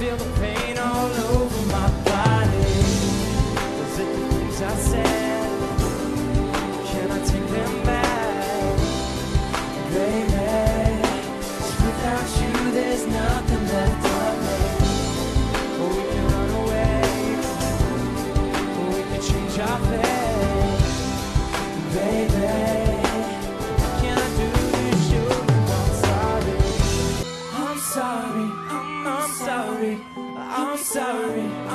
feel the pain all over my body. Was it the things I said? Can I take them back? Baby, without you, there's nothing left of me. Or we can run away, or we can change our fate. Baby, can I do this? Show you want me? I'm sorry. I'm sorry. I'm sorry, I'm sorry.